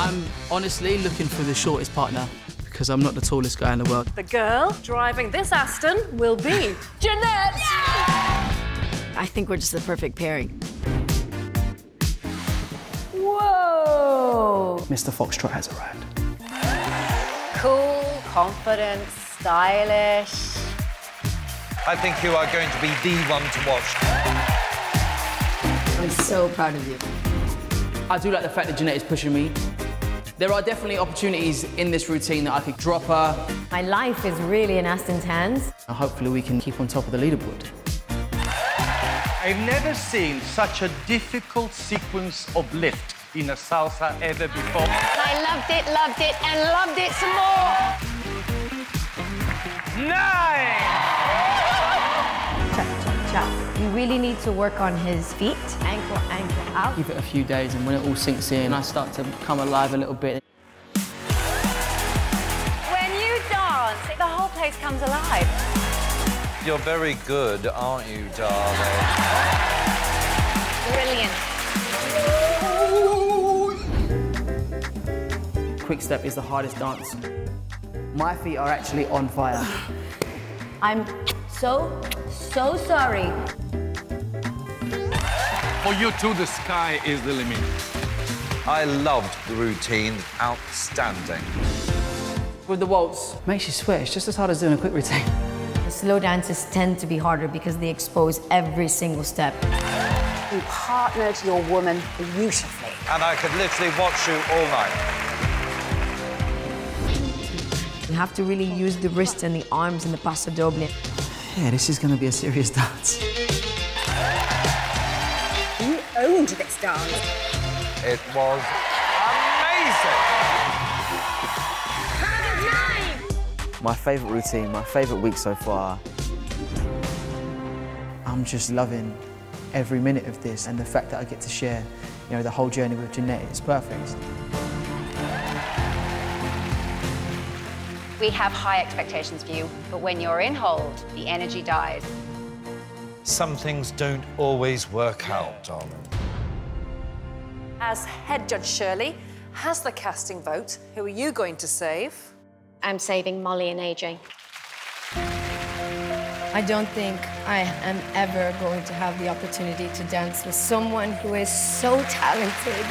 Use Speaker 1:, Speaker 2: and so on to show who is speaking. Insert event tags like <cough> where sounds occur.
Speaker 1: I'm honestly looking for the shortest partner because I'm not the tallest guy in the world.
Speaker 2: The girl driving this Aston will be Janette.
Speaker 3: I think we're just the perfect pairing.
Speaker 2: Whoa!
Speaker 1: Mr. Foxtrot has arrived.
Speaker 2: Cool, confident, stylish.
Speaker 4: I think you are going to be the one to watch.
Speaker 3: I'm so proud of you.
Speaker 1: I do like the fact that Janette is pushing me. There are definitely opportunities in this routine that I could drop her.
Speaker 5: My life is really in Aston's hands.
Speaker 1: And hopefully we can keep on top of the leaderboard.
Speaker 6: I've never seen such a difficult sequence of lift in a salsa ever before.
Speaker 5: I loved it, loved it, and loved it some more. Really need to work on his feet. Ankle, ankle, out.
Speaker 1: Give it a few days and when it all sinks in, I start to come alive a little bit.
Speaker 2: When you dance, the whole place comes alive.
Speaker 4: You're very good, aren't you, darling?
Speaker 5: Brilliant.
Speaker 1: Quick step is the hardest dance. My feet are actually on fire.
Speaker 5: I'm so, so sorry.
Speaker 6: For you two, the sky is the limit.
Speaker 4: I loved the routine. Outstanding.
Speaker 1: With the waltz, makes you sweat. It's just as hard as doing a quick routine.
Speaker 5: The slow dances tend to be harder because they expose every single step.
Speaker 2: You partnered your woman beautifully.
Speaker 4: And I could literally watch you all night.
Speaker 3: You have to really use the wrists and the arms in the paso doble.
Speaker 1: Yeah, this is going to be a serious <laughs> dance.
Speaker 2: You owned this dance.
Speaker 4: It was amazing.
Speaker 1: My favourite routine, my favourite week so far. I'm just loving every minute of this and the fact that I get to share, you know, the whole journey with Janette. It's perfect.
Speaker 7: We have high expectations for you, but when you're in hold, the energy dies.
Speaker 4: Some things don't always work out, darling.
Speaker 2: As head judge Shirley has the casting vote, who are you going to save?
Speaker 5: I'm saving Molly and AJ.
Speaker 8: I don't think I am ever going to have the opportunity to dance with someone who is so talented